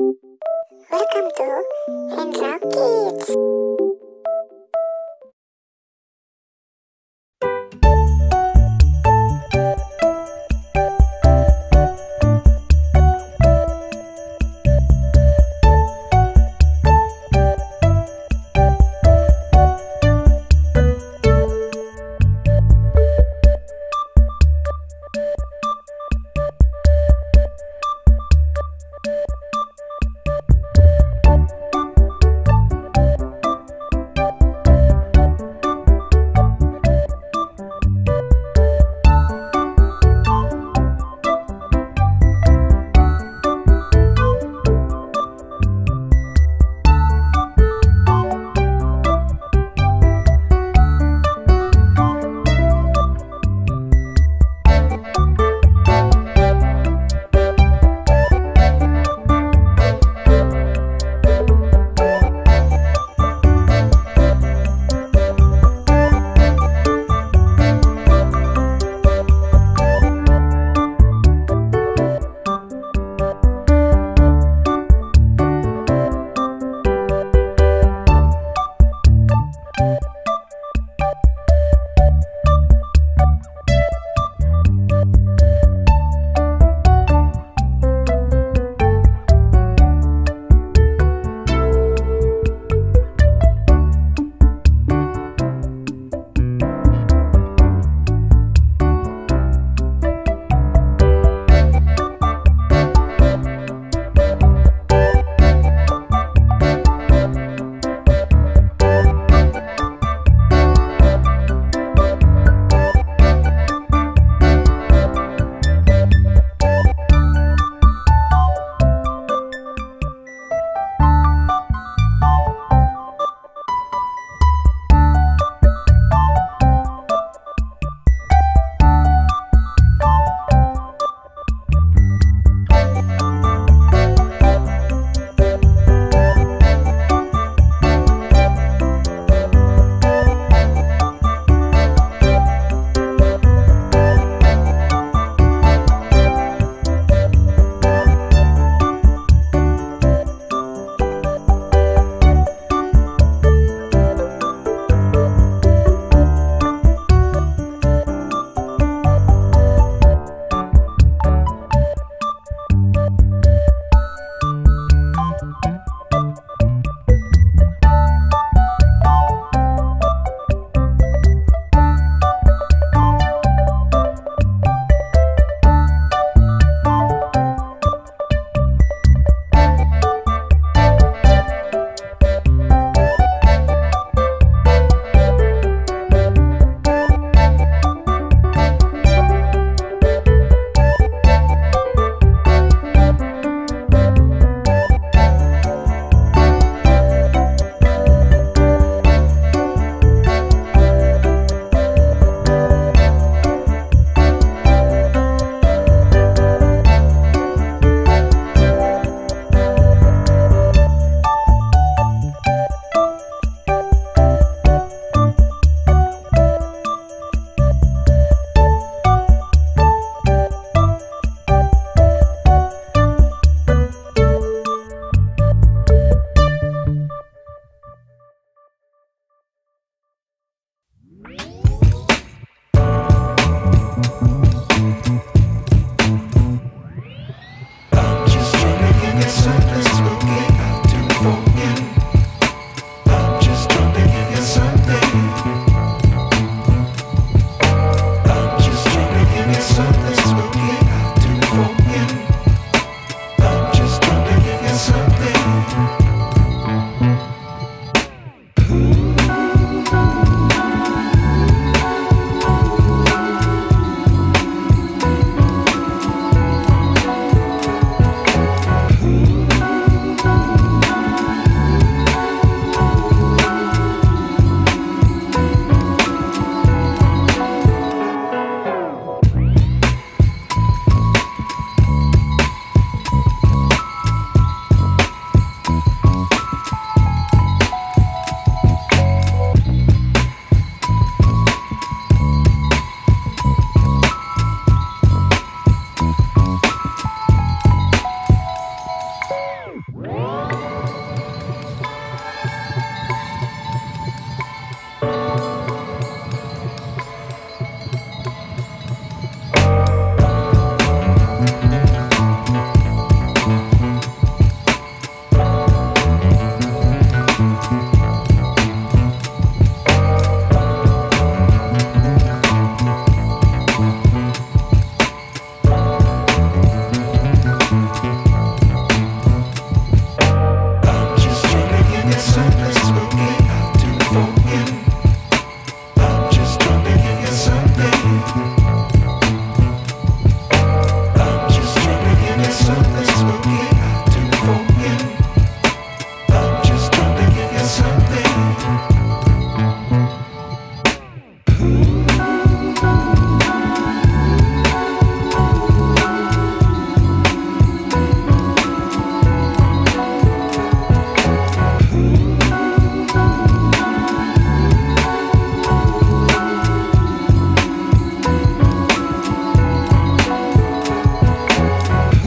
Welcome to Hendra Kids.